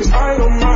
Cause I don't mind.